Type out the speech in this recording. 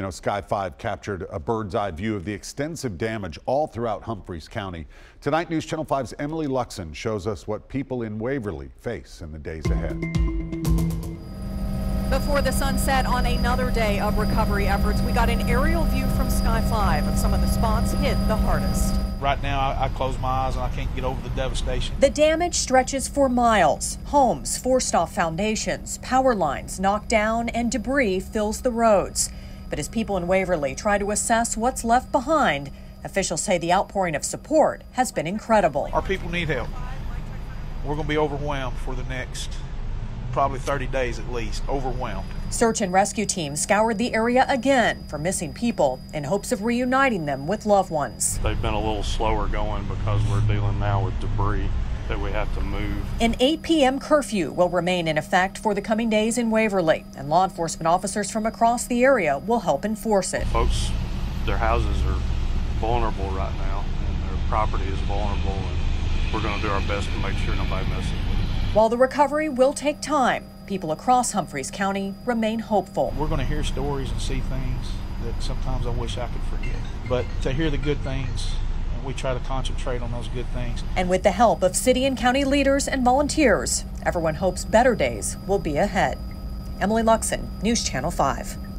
You know, Sky 5 captured a bird's eye view of the extensive damage all throughout Humphreys County. Tonight, News Channel 5's Emily Luxen shows us what people in Waverly face in the days ahead. Before the sun set on another day of recovery efforts, we got an aerial view from Sky 5 of some of the spots hit the hardest. Right now, I, I close my eyes and I can't get over the devastation. The damage stretches for miles. Homes forced off foundations, power lines knocked down, and debris fills the roads. But as people in Waverly try to assess what's left behind, officials say the outpouring of support has been incredible. Our people need help. We're going to be overwhelmed for the next probably 30 days at least, overwhelmed. Search and rescue teams scoured the area again for missing people in hopes of reuniting them with loved ones. They've been a little slower going because we're dealing now with debris that we have to move. An 8 p.m. curfew will remain in effect for the coming days in Waverly, and law enforcement officers from across the area will help enforce it. Folks, their houses are vulnerable right now, and their property is vulnerable, and we're going to do our best to make sure nobody messes with it. While the recovery will take time, people across Humphreys County remain hopeful. We're going to hear stories and see things that sometimes I wish I could forget. But to hear the good things, we try to concentrate on those good things. And with the help of city and county leaders and volunteers, everyone hopes better days will be ahead. Emily Luxen, News Channel 5.